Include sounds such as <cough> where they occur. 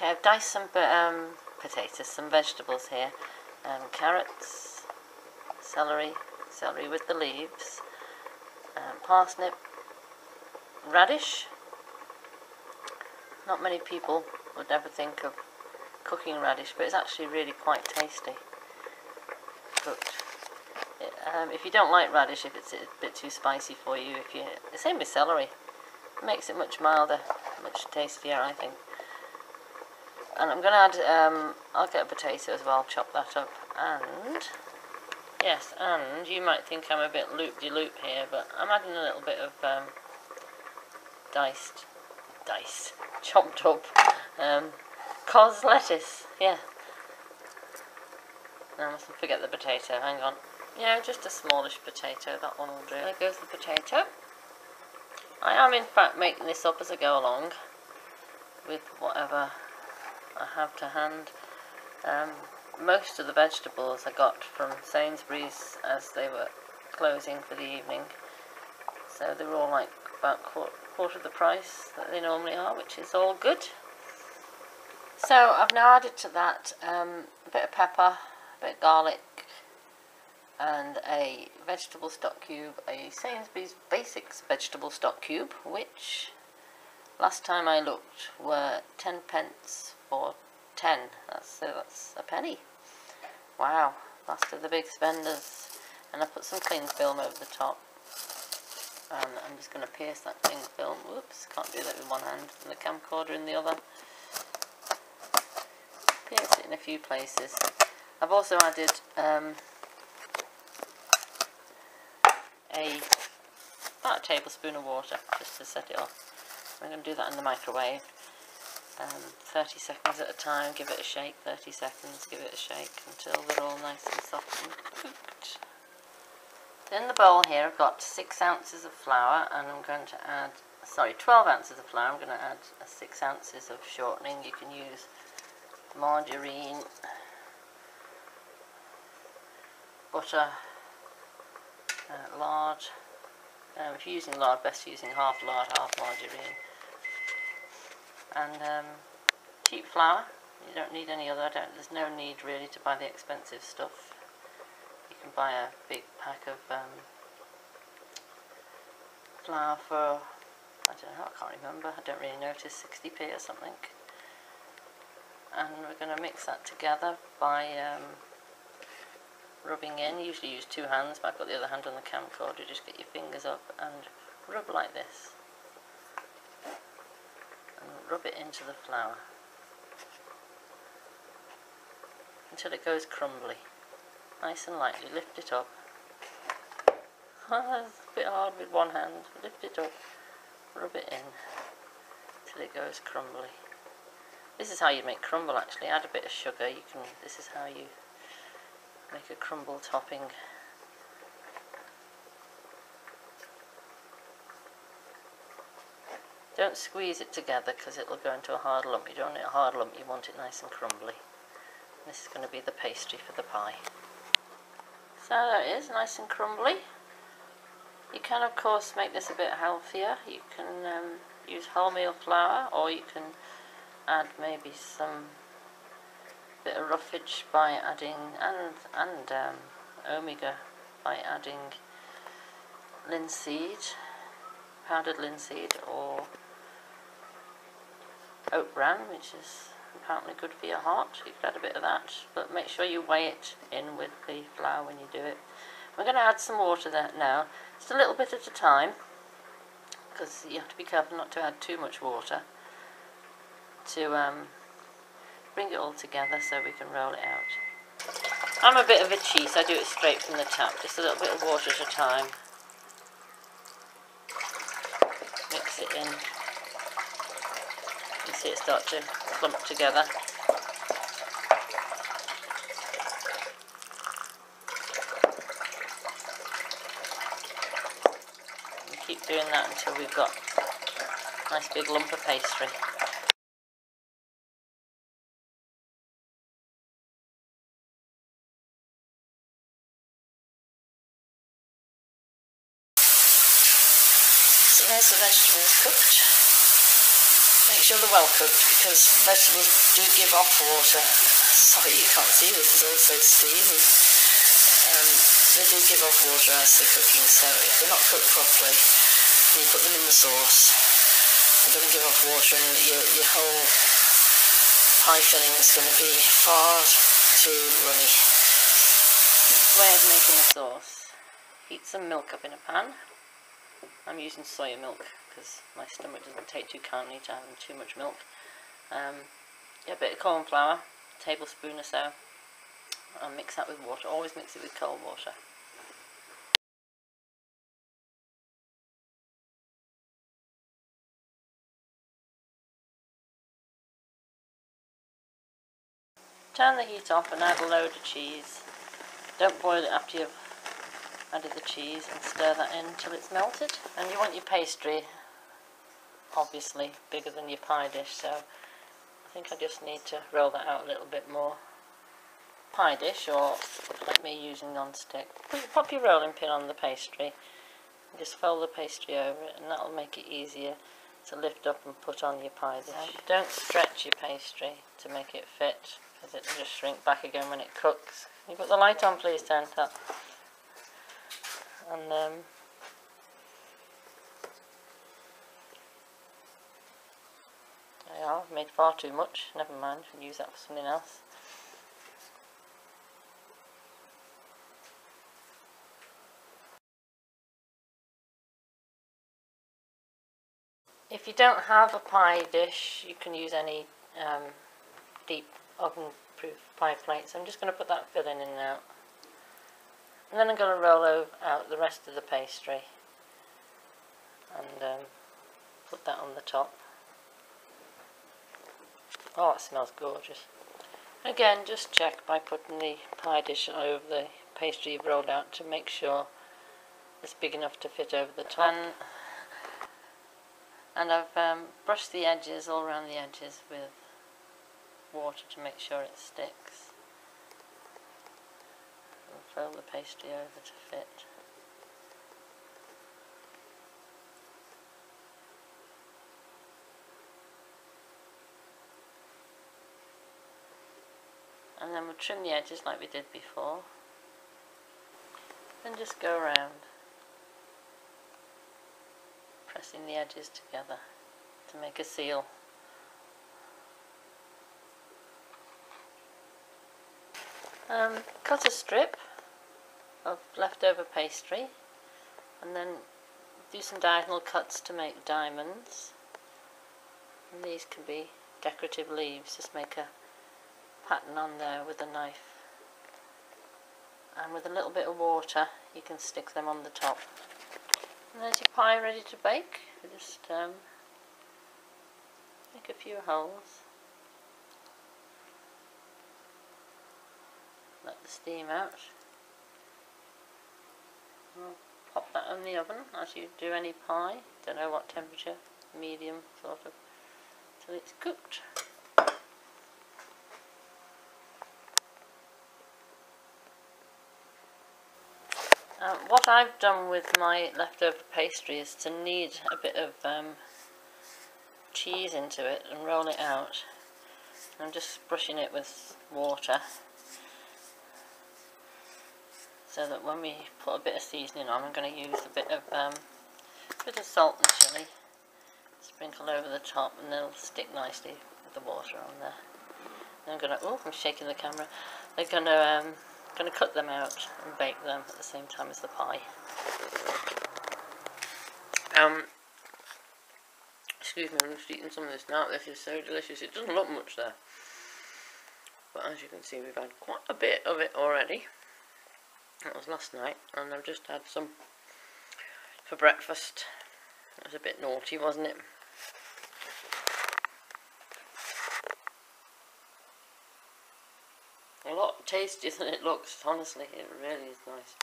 Okay, I've diced some um, potatoes, some vegetables here. Um, carrots, celery, celery with the leaves, um, parsnip, radish. Not many people would ever think of cooking radish, but it's actually really quite tasty cooked. Um, if you don't like radish, if it's a bit too spicy for you, if you the same with celery, it makes it much milder, much tastier, I think. And I'm going to add, um, I'll get a potato as well, chop that up, and yes, and you might think I'm a bit loop-de-loop -loop here, but I'm adding a little bit of um, diced, diced, <laughs> chopped up um, cos lettuce, yeah. Now I mustn't forget the potato, hang on. Yeah, just a smallish potato, that one will do. There goes the potato. I am in fact making this up as I go along with whatever I have to hand. Um, most of the vegetables I got from Sainsbury's as they were closing for the evening. So they were all like about quarter, quarter of the price that they normally are, which is all good. So I've now added to that um, a bit of pepper, a bit of garlic, and a vegetable stock cube, a Sainsbury's Basics vegetable stock cube, which last time I looked were 10 pence for 10. That's, so that's a penny. Wow, last of the big spenders. And I put some cling film over the top. And I'm just going to pierce that cling film. Whoops, can't do that with one hand. And the camcorder in the other. Pierce it in a few places. I've also added um, a about a tablespoon of water just to set it off. I'm going to do that in the microwave. Um, 30 seconds at a time, give it a shake, 30 seconds, give it a shake until they're all nice and soft and cooked. In the bowl here I've got 6 ounces of flour and I'm going to add, sorry 12 ounces of flour, I'm going to add 6 ounces of shortening. You can use margarine, butter, uh, lard. Um, if you're using lard, best using half lard, half margarine. And um, cheap flour. You don't need any other. there's no need really to buy the expensive stuff. You can buy a big pack of um, flour for I don't know. I can't remember. I don't really notice 60p or something. And we're going to mix that together by um, rubbing in. Usually use two hands, but I've got the other hand on the camcorder. Just get your fingers up and rub like this. And rub it into the flour. Until it goes crumbly. Nice and lightly. Lift it up. <laughs> a bit hard with one hand. Lift it up. Rub it in. Until it goes crumbly. This is how you make crumble actually. Add a bit of sugar. You can. This is how you make a crumble topping. Don't squeeze it together because it will go into a hard lump. You don't want a hard lump, you want it nice and crumbly. This is going to be the pastry for the pie. So there it is, nice and crumbly. You can of course make this a bit healthier. You can um, use wholemeal flour or you can add maybe some bit of roughage by adding and and um, omega by adding linseed, powdered linseed or oat bran, which is apparently good for your heart. You could add a bit of that, but make sure you weigh it in with the flour when you do it. We're going to add some water there now, just a little bit at a time, because you have to be careful not to add too much water to um, bring it all together so we can roll it out. I'm a bit of a cheese, I do it straight from the tap, just a little bit of water at a time. Mix it in. You see it start to clump together. Keep doing that until we've got a nice big lump of pastry. So there's the vegetables cooked. Make sure they're well cooked because vegetables do give off water. Sorry you can't see this, is also steamy. Um, they do give off water as they're cooking, so if they're not cooked properly, you put them in the sauce, they're going to give off water and your, your whole pie filling is going to be far too runny. Way of making a sauce. Heat some milk up in a pan. I'm using soya milk because my stomach doesn't take too kindly to having too much milk. Um, a bit of corn flour, tablespoon or so, and mix that with water. Always mix it with cold water. Turn the heat off and add a load of cheese. Don't boil it after you've added the cheese and stir that in until it's melted. And you want your pastry obviously bigger than your pie dish so I think I just need to roll that out a little bit more. Pie dish or like me using non-stick. Pop your rolling pin on the pastry and just fold the pastry over it and that'll make it easier to lift up and put on your pie dish. Don't stretch your pastry to make it fit because it'll just shrink back again when it cooks. You put the light on please, Tanta. And um, I've made far too much. Never mind, we'll use that for something else. If you don't have a pie dish, you can use any um, deep oven-proof pie plates. I'm just going to put that filling in now. And then I'm going to roll out the rest of the pastry and um, put that on the top. Oh, it smells gorgeous. Again, just check by putting the pie dish over the pastry you've rolled out to make sure it's big enough to fit over the top. And, and I've um, brushed the edges, all around the edges with water to make sure it sticks. And fold the pastry over to fit. And then we'll trim the edges like we did before. And just go around pressing the edges together to make a seal. Um, cut a strip of leftover pastry and then do some diagonal cuts to make diamonds. And these can be decorative leaves just make a pattern on there with a knife. And with a little bit of water you can stick them on the top. And there's your pie ready to bake. Just um, make a few holes. Let the steam out. I'll pop that in the oven as you do any pie. Don't know what temperature medium sort of till it's cooked Uh, what I've done with my leftover pastry is to knead a bit of um, cheese into it and roll it out. I'm just brushing it with water so that when we put a bit of seasoning on I'm going to use a bit of um, bit of salt and chilli sprinkle over the top and they'll stick nicely with the water on there. I'm going to, oh I'm shaking the camera, they're going to um, going to cut them out and bake them at the same time as the pie. Um, excuse me, I'm just eating some of this now. This is so delicious. It doesn't look much there. But as you can see, we've had quite a bit of it already. That was last night, and I've just had some for breakfast. It was a bit naughty, wasn't it? A lot tastier than it looks, honestly, it really is nice.